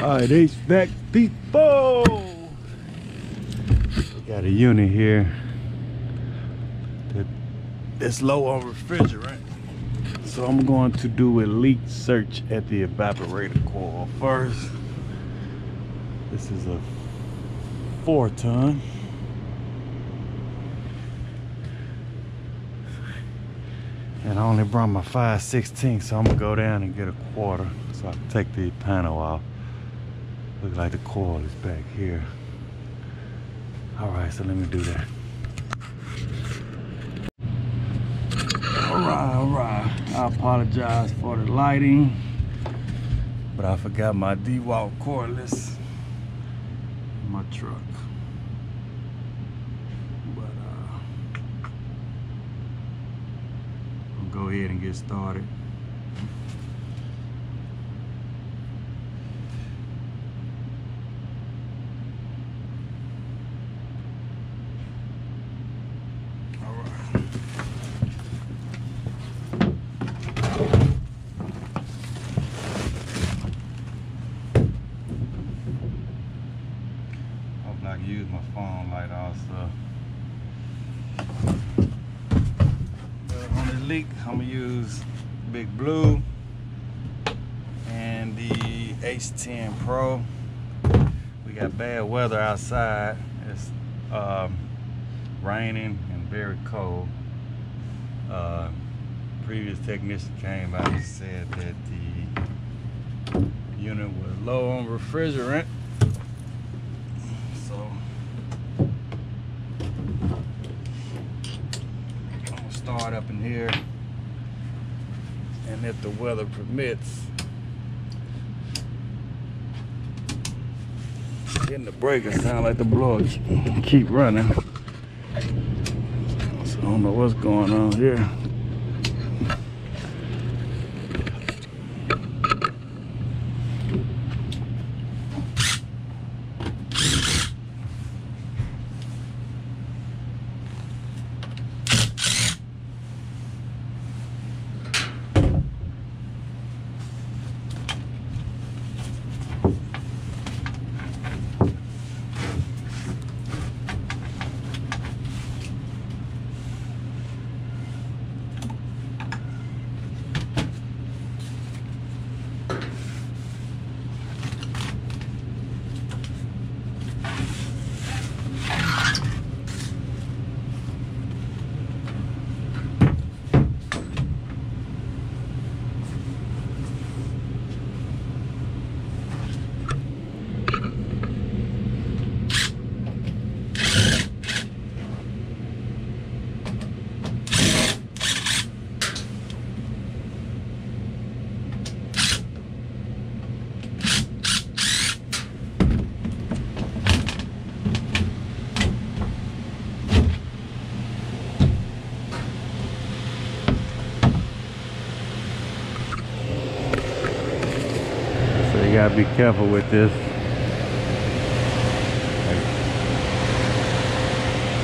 All right, HVAC people. Got a unit here that that's low on refrigerant. So I'm going to do a leak search at the evaporator coil first. This is a four ton. And I only brought my 516, so I'm gonna go down and get a quarter so I can take the panel off. Look like the coil is back here. All right, so let me do that. All right, all right. I apologize for the lighting, but I forgot my DeWalt cordless in my truck. But uh, I'll go ahead and get started. All right. Hope I can use my phone light also. But on this leak, I'm gonna use Big Blue and the H10 Pro. We got bad weather outside. It's um, raining and very cold. Uh, previous technician came by and said that the unit was low on refrigerant. So I'm gonna start up in here and if the weather permits getting the breaker sound like the blower keep- keep running. So I don't know what's going on here So you gotta be careful with this.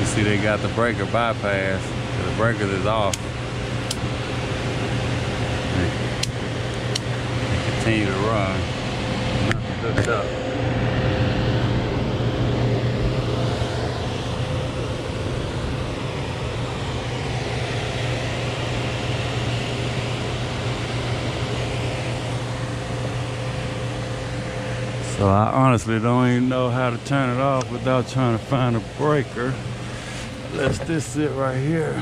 You see they got the breaker bypass. The breaker is off. They continue to run. Nothing hooked up. So I honestly don't even know how to turn it off without trying to find a breaker. Let's this sit right here.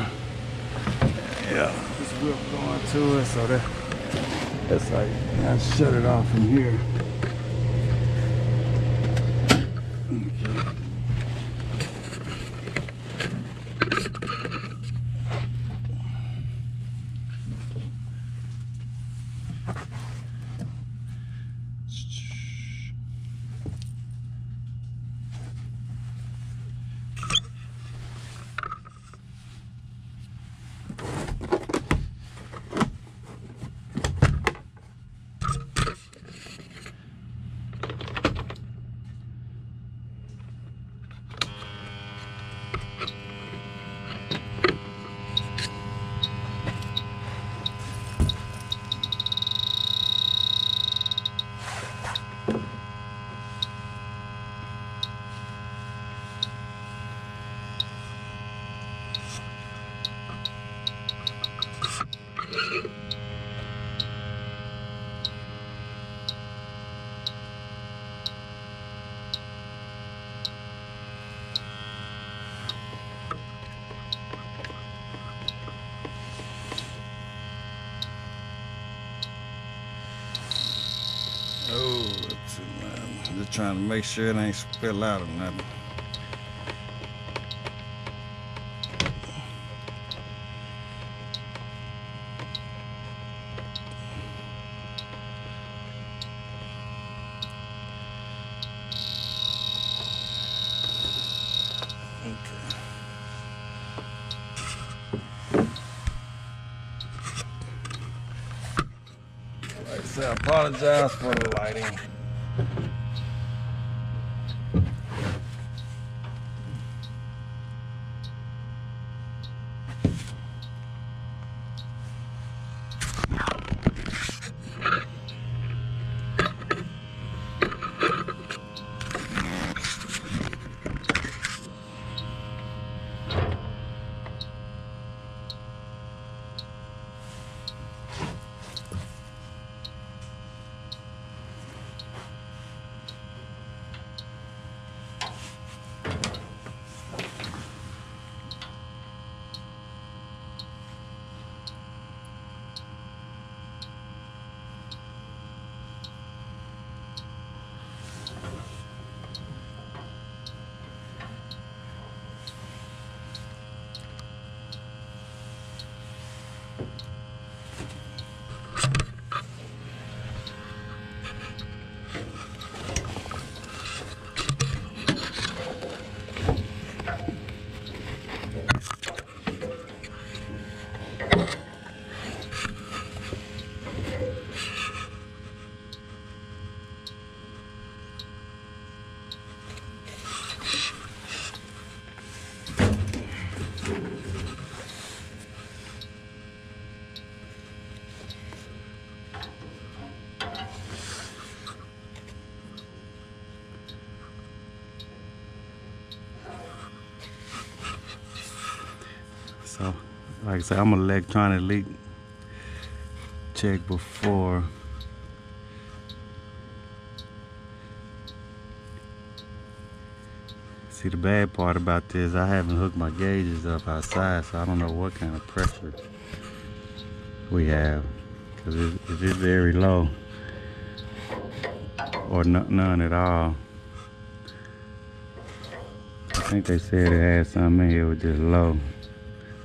Yeah, this whip going to it, so that that's like I shut it off from here. Oh, Just trying to make sure it ain't spill out or nothing. Apologize for the lighting. So, like I said, I'm an electronic leak check before. See, the bad part about this, I haven't hooked my gauges up outside, so I don't know what kind of pressure we have. Because if it's very low, or no, none at all, I think they said it had something in here with just low.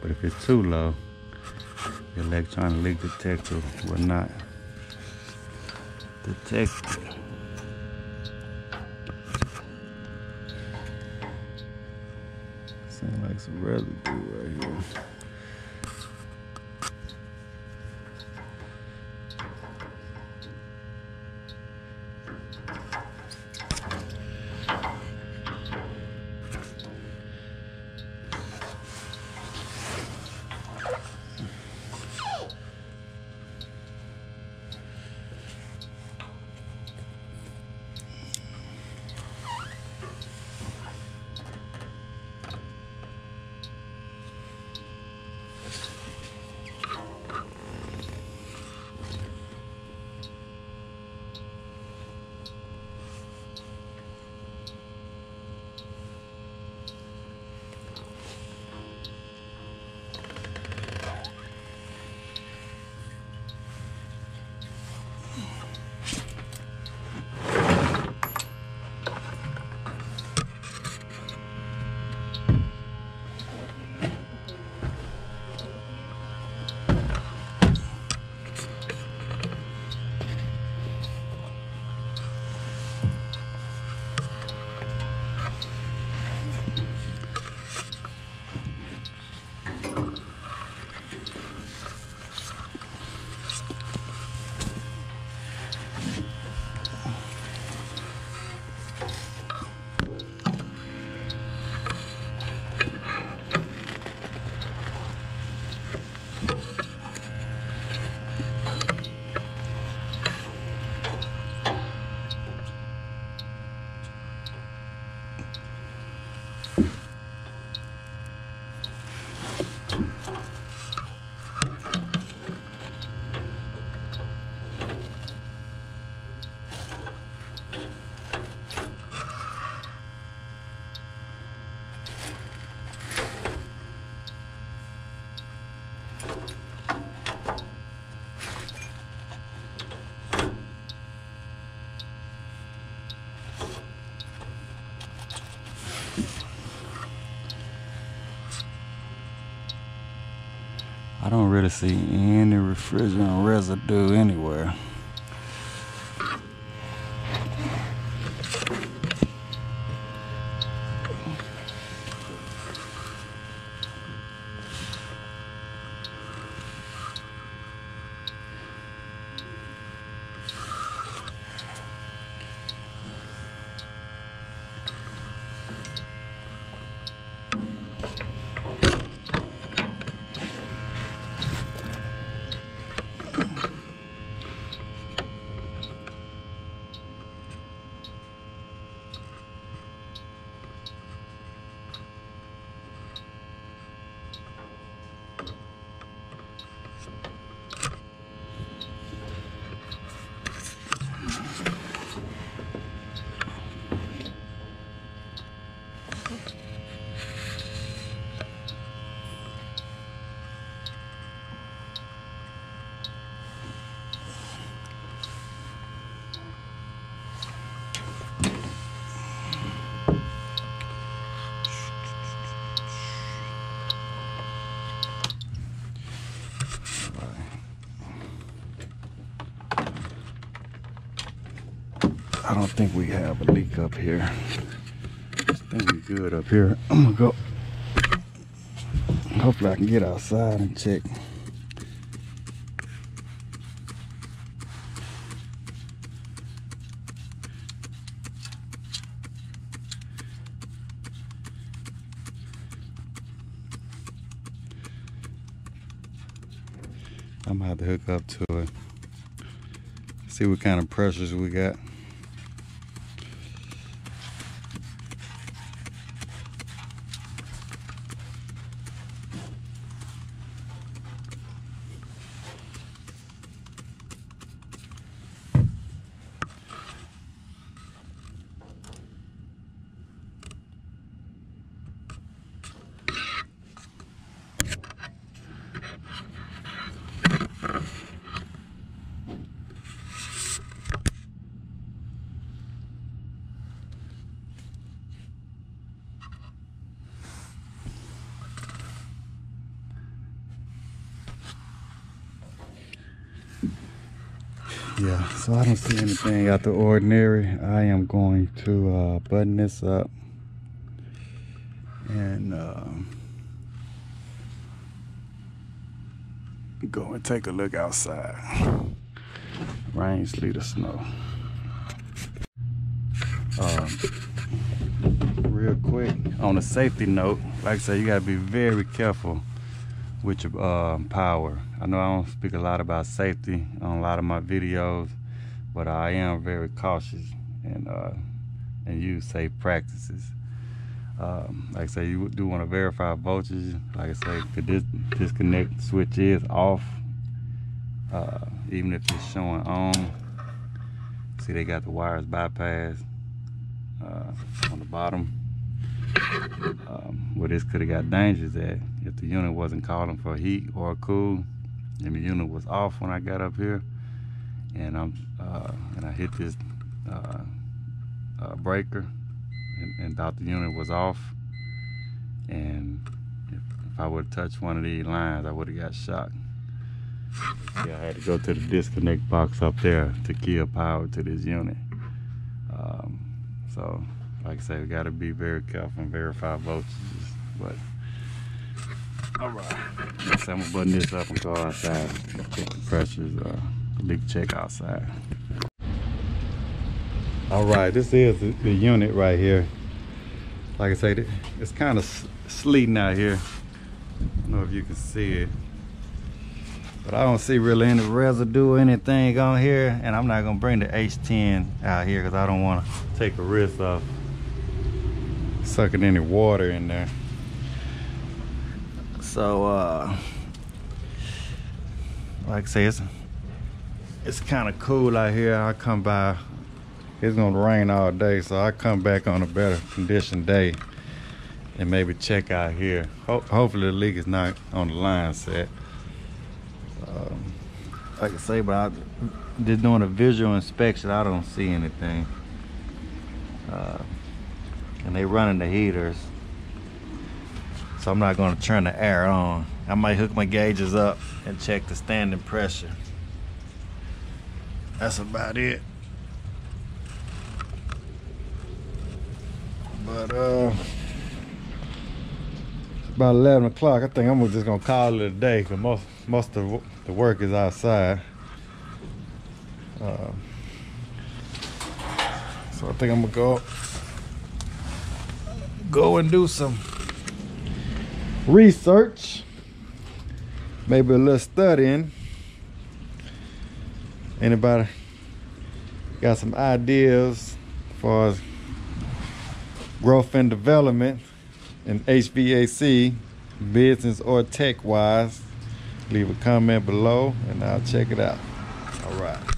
But if it's too low, the electronic leak detector will not detect it. Seems like some residue right here. Don't really see any refrigerant residue anywhere. I don't think we have a leak up here. I think we're good up here. I'm gonna go. Hopefully I can get outside and check. I'm gonna have to hook up to it. See what kind of pressures we got. Yeah, so I don't see anything out the ordinary. I am going to uh, button this up and um, go and take a look outside. Rain, sleet, or snow. Um, real quick, on a safety note, like I said, you gotta be very careful with your um, power. I know I don't speak a lot about safety on a lot of my videos, but I am very cautious and uh, and use safe practices. Um, like I say, you do want to verify voltage. Like I say, the dis disconnect switch is off, uh, even if it's showing on. See, they got the wires bypassed uh, on the bottom. Um, where this could have got dangers at if the unit wasn't calling for heat or cool and the unit was off when I got up here. And I'm uh, and I hit this uh, uh, breaker and, and, thought the unit was off. And if, if I would have touched one of these lines I would have got shocked yeah, I had to go to the disconnect box up there to kill power to this unit. Um, so like I say, we got to be very careful and verify voltages. But all right, so I'm gonna button this up and go outside, check the pressures, uh, leak check outside. All right, this is the, the unit right here. Like I said, it's kind of sleeting out here. I don't know if you can see it. But I don't see really any residue or anything on here. And I'm not gonna bring the H10 out here because I don't wanna take a risk of sucking any water in there. So, uh, like I say, it's, it's kind of cool out here. I come by, it's gonna rain all day, so I come back on a better condition day and maybe check out here. Ho hopefully the leak is not on the line set. Um, like I say, but I, just doing a visual inspection, I don't see anything. Uh, and they running the heaters So I'm not gonna turn the air on. I might hook my gauges up and check the standing pressure. That's about it. But uh it's about 11 o'clock. I think I'm just gonna call it a day because most most of the work is outside. Uh, so I think I'm gonna go go and do some research, maybe a little studying. Anybody got some ideas for growth and development in HVAC, business or tech wise? Leave a comment below and I'll check it out. All right.